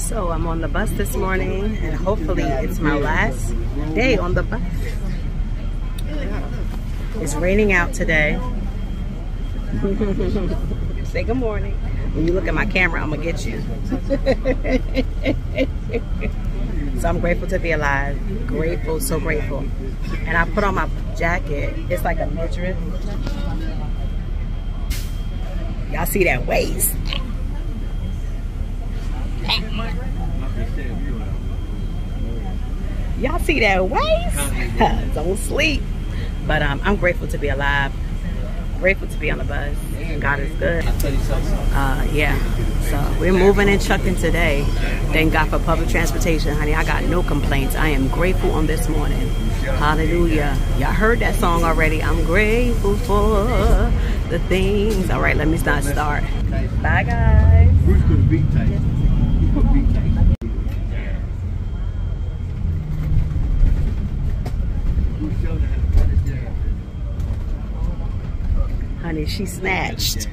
So I'm on the bus this morning and hopefully it's my last day on the bus. It's raining out today. Say good morning. When you look at my camera, I'm gonna get you. so I'm grateful to be alive. Grateful, so grateful. And I put on my jacket. It's like a midriff. Y'all see that waist? Y'all see that waist? Don't sleep. But um, I'm grateful to be alive. Grateful to be on the bus. God is good. Uh, yeah. So we're moving and chucking today. Thank God for public transportation, honey. I got no complaints. I am grateful on this morning. Hallelujah. Y'all heard that song already. I'm grateful for the things. All right, let me not start. Bye, guys. Honey, she snatched.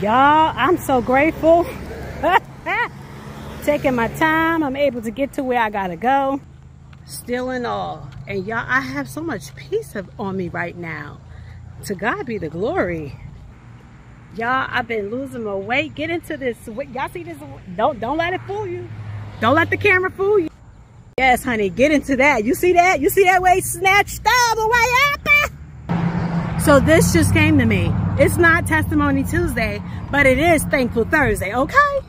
Y'all, I'm so grateful. Taking my time, I'm able to get to where I gotta go. Still in all. And y'all, I have so much peace on me right now. To God be the glory. Y'all, I've been losing my weight. Get into this. Y'all see this? Don't don't let it fool you. Don't let the camera fool you. Yes, honey, get into that. You see that? You see that way snatched all the way up? So this just came to me. It's not Testimony Tuesday, but it is Thankful Thursday, okay?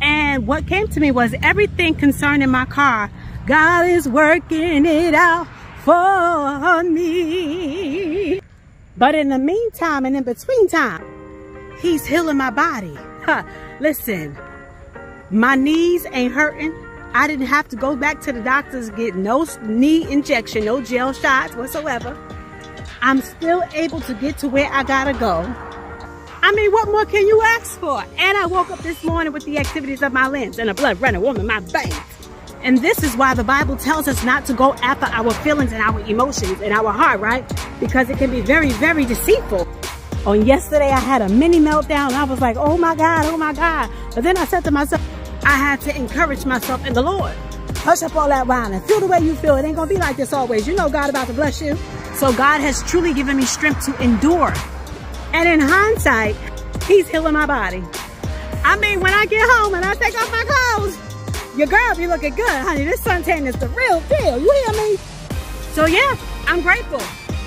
And what came to me was everything concerning my car. God is working it out for me. But in the meantime and in between time, he's healing my body. Huh. Listen, my knees ain't hurting. I didn't have to go back to the doctors get no knee injection, no gel shots whatsoever. I'm still able to get to where I gotta go. I mean, what more can you ask for? And I woke up this morning with the activities of my limbs and a blood running warm in my veins. And this is why the Bible tells us not to go after our feelings and our emotions and our heart, right? Because it can be very, very deceitful. On yesterday, I had a mini meltdown. I was like, oh my God, oh my God. But then I said to myself, I had to encourage myself in the Lord. Hush up all that whining. Feel the way you feel. It ain't to be like this always. You know God about to bless you. So God has truly given me strength to endure. And in hindsight, he's healing my body. I mean, when I get home and I take off my clothes, your girl be looking good, honey. This suntan is the real deal. You hear me? So yeah, I'm grateful.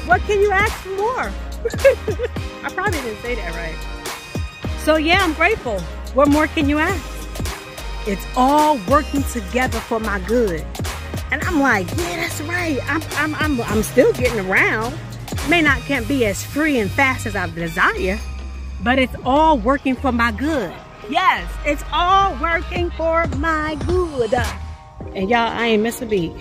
What can you ask for more? I probably didn't say that right. So yeah, I'm grateful. What more can you ask? It's all working together for my good. And I'm like, yeah, that's right. I'm, I'm, I'm, I'm still getting around. May not can't be as free and fast as I desire, but it's all working for my good. Yes, it's all working for my good. And y'all, I ain't miss a beat.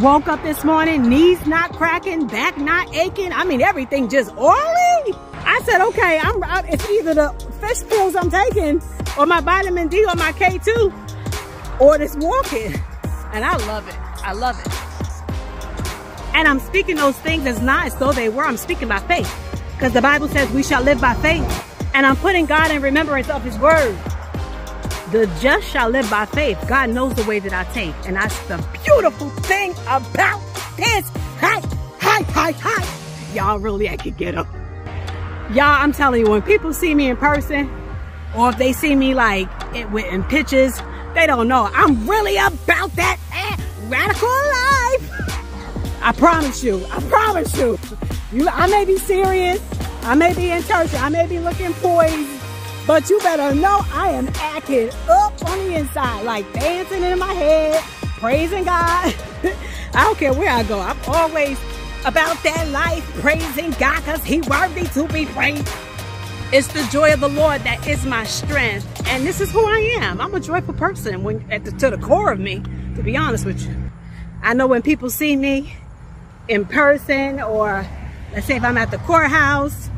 Woke up this morning, knees not cracking, back not aching. I mean, everything just oily. I said, okay, I'm. It's either the fish pills I'm taking, or my vitamin D, or my K2, or this walking. And I love it. I love it. And I'm speaking those things as not as though they were. I'm speaking by faith, because the Bible says we shall live by faith. And I'm putting God in remembrance of His word. The just shall live by faith. God knows the way that I take. And that's the beautiful thing about this. Hi, hi, hi, hi. Y'all really, I could get up. Y'all, I'm telling you, when people see me in person, or if they see me like it, in pictures, they don't know. I'm really about that eh, radical life. I promise you. I promise you. You, I may be serious. I may be in church. I may be looking poised. But you better know I am acting up on the inside, like dancing in my head, praising God. I don't care where I go. I'm always about that life, praising God because he worthy to be praised. It's the joy of the Lord that is my strength. And this is who I am. I'm a joyful person when the, to the core of me, to be honest with you. I know when people see me in person or let's say if I'm at the courthouse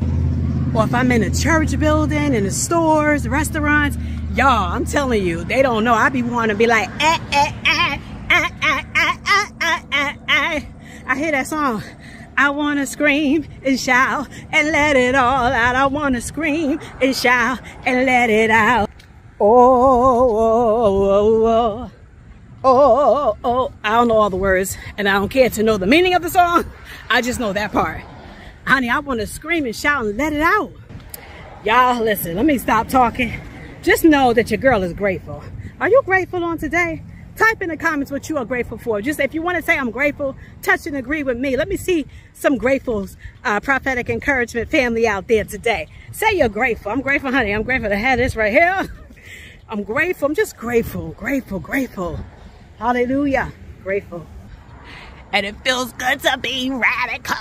or if I'm in a church building, in the stores, restaurants, y'all, I'm telling you, they don't know. I be wanting to be like, eh, eh, eh, eh, eh, eh, eh, eh, eh, eh. I hear that song. I want to scream and shout and let it all out. I want to scream and shout and let it out. Oh, oh, oh, oh, oh, oh. I don't know all the words and I don't care to know the meaning of the song. I just know that part. Honey, I want to scream and shout and let it out. Y'all, listen, let me stop talking. Just know that your girl is grateful. Are you grateful on today? Type in the comments what you are grateful for. Just if you want to say I'm grateful, touch and agree with me. Let me see some grateful uh, prophetic encouragement family out there today. Say you're grateful. I'm grateful, honey. I'm grateful to have this right here. I'm grateful. I'm just grateful, grateful, grateful. Hallelujah. Grateful. And it feels good to be radical.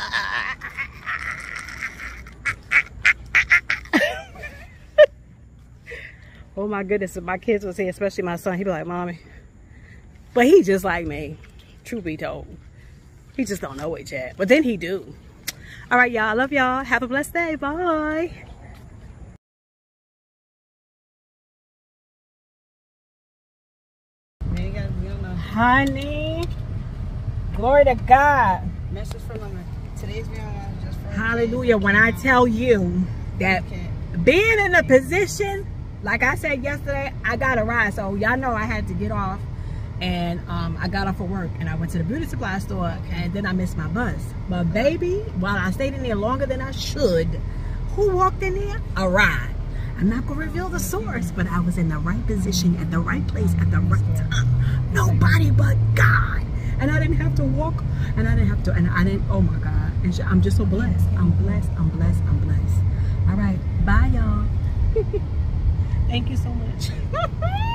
Oh my goodness, if my kids was here, especially my son, he'd be like, Mommy, but he just like me, truth be told. He just don't know it yet. But then he do. All right, y'all. I love y'all. Have a blessed day. Bye. Honey. Glory to God. Message from Mama. Today's video just for Hallelujah. When I tell you that being in a position, like I said yesterday, I got a ride. So y'all know I had to get off and um, I got off of work and I went to the beauty supply store and then I missed my bus. But baby, while I stayed in there longer than I should, who walked in there? A ride. I'm not gonna reveal the source, but I was in the right position at the right place at the right time. Nobody but God. And I didn't have to walk and I didn't have to, and I didn't, oh my God. And I'm just so blessed. I'm blessed, I'm blessed, I'm blessed. All right, bye y'all. Thank you so much.